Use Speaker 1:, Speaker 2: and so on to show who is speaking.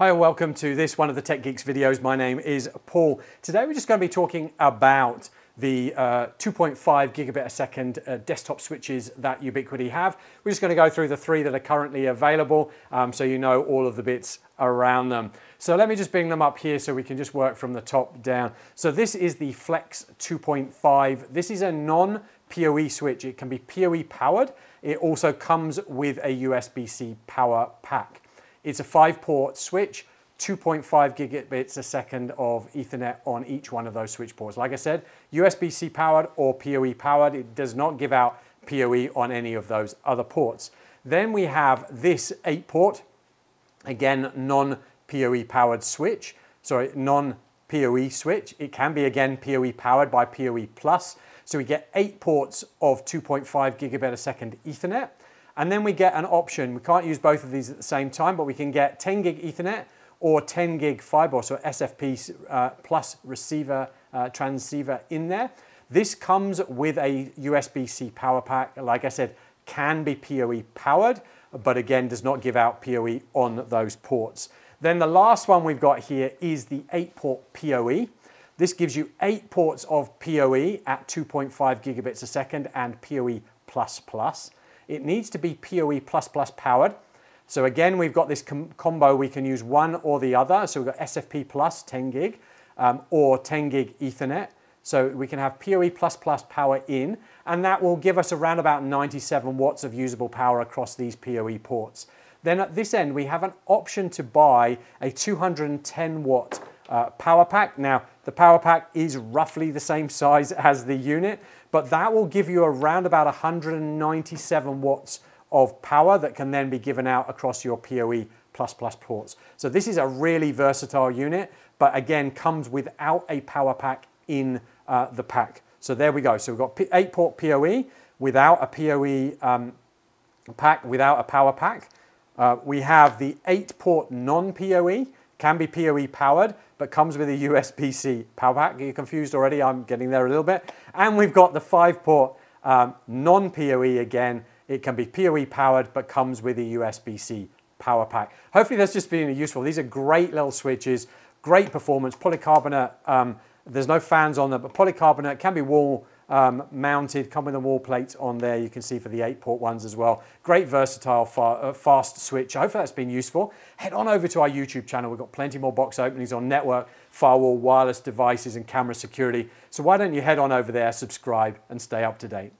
Speaker 1: Hi and welcome to this one of the Tech Geeks videos. My name is Paul. Today we're just going to be talking about the uh, 2.5 gigabit a second uh, desktop switches that Ubiquiti have. We're just going to go through the three that are currently available um, so you know all of the bits around them. So let me just bring them up here so we can just work from the top down. So this is the Flex 2.5. This is a non PoE switch. It can be PoE powered. It also comes with a USB-C power pack. It's a five port switch, 2.5 gigabits a second of Ethernet on each one of those switch ports. Like I said, USB-C powered or PoE powered. It does not give out PoE on any of those other ports. Then we have this eight port, again, non-PoE powered switch, sorry, non-PoE switch. It can be again PoE powered by PoE plus. So we get eight ports of 2.5 gigabit a second Ethernet. And then we get an option. We can't use both of these at the same time, but we can get 10 gig Ethernet or 10 gig fiber, so SFP uh, plus receiver uh, transceiver in there. This comes with a USB-C power pack. Like I said, can be PoE powered, but again, does not give out PoE on those ports. Then the last one we've got here is the 8-port PoE. This gives you 8 ports of PoE at 2.5 gigabits a second and PoE++. It needs to be PoE++ powered. So again, we've got this com combo, we can use one or the other. So we've got SFP plus 10 gig um, or 10 gig ethernet. So we can have PoE++ power in, and that will give us around about 97 watts of usable power across these PoE ports. Then at this end, we have an option to buy a 210 watt uh, power pack. Now, the power pack is roughly the same size as the unit, but that will give you around about 197 watts of power that can then be given out across your PoE++ plus ports. So this is a really versatile unit, but again, comes without a power pack in uh, the pack. So there we go. So we've got 8-port PoE without a PoE um, pack, without a power pack. Uh, we have the 8-port non-PoE, can be PoE powered, but comes with a USB-C power pack. You confused already? I'm getting there a little bit. And we've got the 5-port um, non-PoE again. It can be PoE powered, but comes with a USB-C power pack. Hopefully that's just been useful. These are great little switches, great performance, polycarbonate. Um, there's no fans on them, but polycarbonate can be wall um, mounted, come with a wall plate on there. You can see for the eight port ones as well. Great versatile uh, fast switch. I hope that's been useful. Head on over to our YouTube channel. We've got plenty more box openings on network, firewall, wireless devices and camera security. So why don't you head on over there, subscribe and stay up to date.